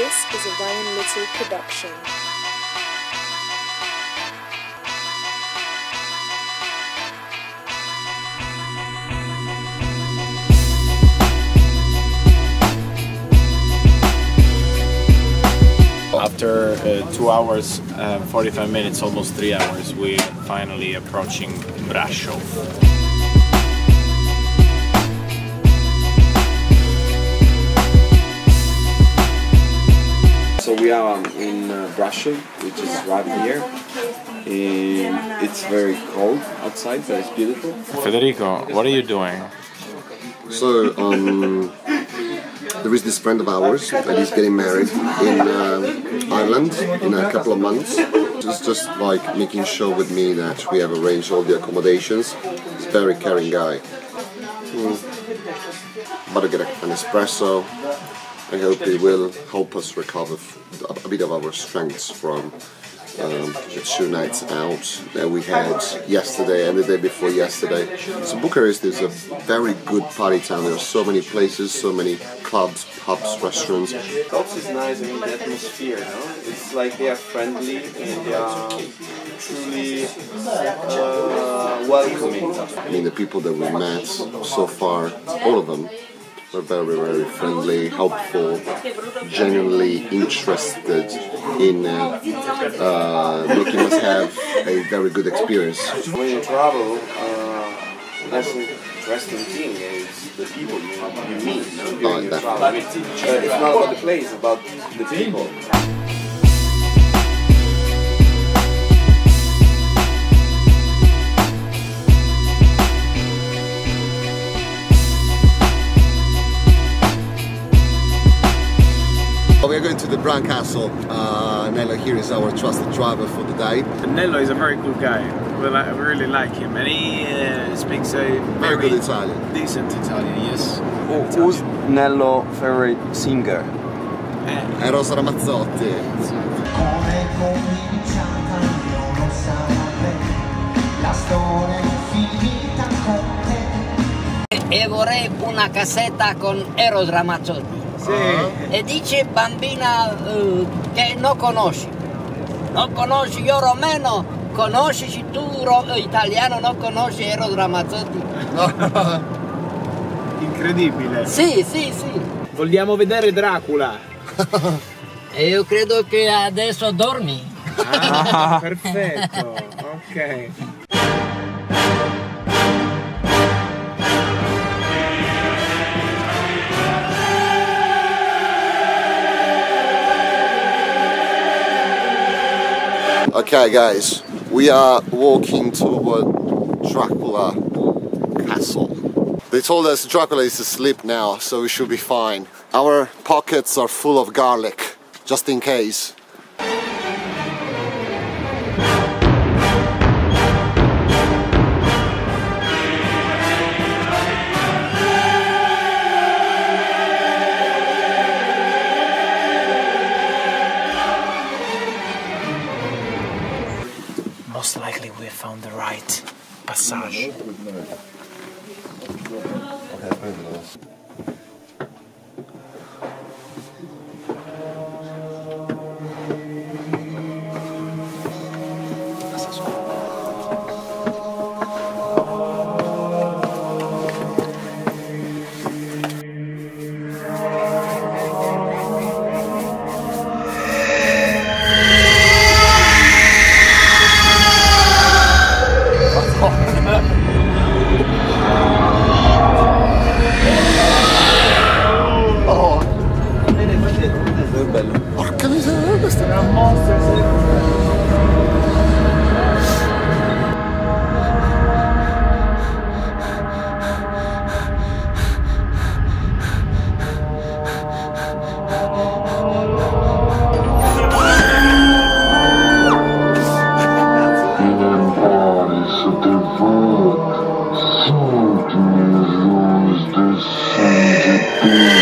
This is a Ryan Little production. After uh, two hours, uh, 45 minutes, almost three hours, we're finally approaching Brasov. We are in uh, Brasov, which is right here, and it's very cold outside, but it's beautiful. Federico, what are you doing? So, um, there is this friend of ours that is getting married in uh, Ireland in a couple of months. Just, just like making sure with me that we have arranged all the accommodations. He's a very caring guy. Hmm. About to get an espresso. I hope it will help us recover a bit of our strengths from um, the two nights out that we had yesterday and the day before yesterday. So Bucharest is a very good party town. There are so many places, so many clubs, pubs, restaurants. Cops is nice, I mean the atmosphere, no? It's like they are friendly and they are truly uh, welcoming. I mean, the people that we met so far, all of them, were very, very friendly, helpful, genuinely interested in uh, uh, making us have a very good experience. When you travel, uh, that's an interesting thing is the people you, you meet Oh, your definitely. travel. It's not about the place, it's about the people. To the Bran Castle. Uh, Nello here is our trusted driver for the day. Nello is a very good guy. We, li- we really like him, and he uh, speaks a Very good Italian. decent Italian. Yes. Who, who's Nello favorite singer? E Rosa Ramazzotti. Come è cominciata io non saprei, la storia è finita con te. e vorrei una cassetta con Eros Ramazzotti. E dice bambina eh, che non conosci. Non conosci io romeno, conosci tu ro- italiano, non conosci Eros Ramazzotti. Incredibile. Sì, sì, sì. Vogliamo vedere Dracula. E io credo che adesso dormi. Ah, perfetto. Ok. Okay, guys, we are walking toward Dracula Castle. They told us Dracula is asleep now, so we should be fine. Our pockets are full of garlic, just in case. Most likely we found the right passage. But soldiers always the be.